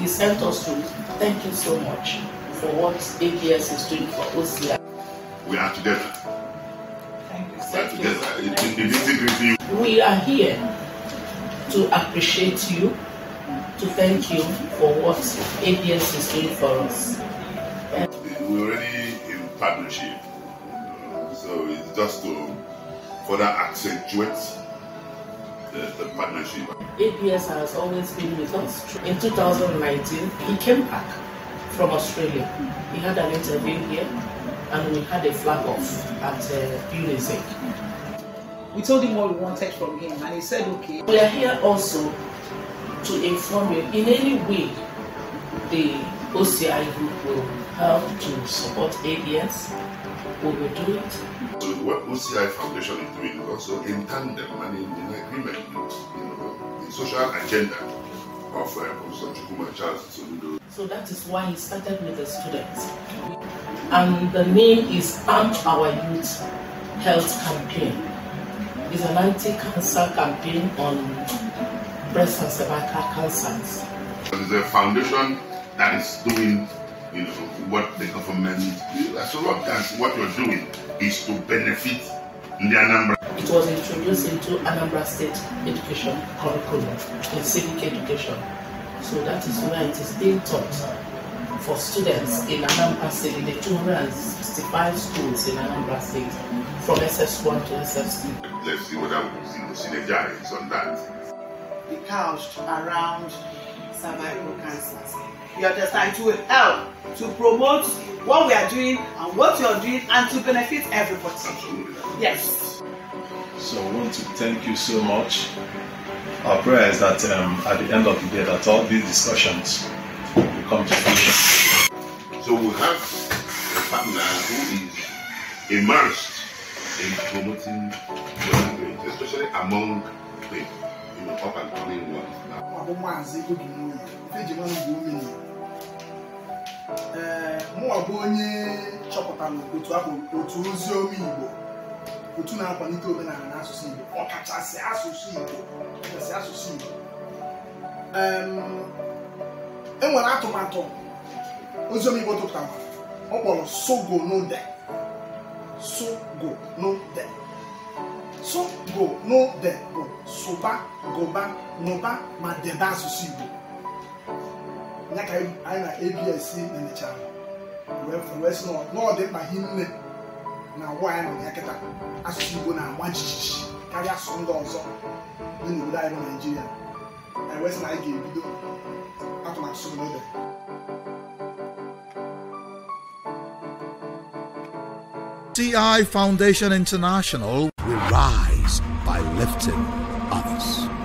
he sent us to thank you so much for what ABS is doing for OCI. We are together. Thank you. We are you. together. In, in, in integrity, We are here to appreciate you, to thank you for what ABS is doing for us. we're already in partnership. So it's just to further accentuate the, the partnership. ABS has always been with us. In 2019, he came back from Australia. He had an interview here and we had a flag off at uh, UNICEF. We told him what we wanted from him, and he said, okay. We are here also to inform you in any way the OCI group will help to support ABS. We will do it. So what OCI Foundation is doing is also in tandem and in, in agreement with you know, the social agenda of uh, Professor Chukwuma Charles. So that is why he started with the students. And the name is Arm Our Youth Health Campaign. It's an anti-cancer campaign on breast and cervical cancers. It's a foundation that is doing you know, what the government, as long as what you're doing is to benefit the Anambra. It was introduced into Anambra State education curriculum in civic education. So that is where it is being taught for students in Anambra State, in the 265 schools in Anambra State, from SS1 to SS2. Let's see whether we you know, synergize on that. be couched around cervical cancers. You understand? It will help to promote what we are doing and what you are doing and to benefit everybody. Absolutely. Yes. So I want to thank you so much. Our prayer is that um, at the end of the day, that all these discussions will come to fruition. So we have a partner who is immersed in promoting the language, especially among the bụ maazị ee mụnwa bụ onye chọpụtara otu ozi ome Igbo otu na-akwalite omenala na asụsụ Igbo ọkachasị asụsụ Igbo ọkachasị asụsụ Igbo. Enwere atụmatụ ozi ome Igbo tụpụtara ọ kpọrọ sogo node sogo n'ụdị sogo n'ụdị sụba gụba nụba ma ya CI Foundation International will rise by lifting others.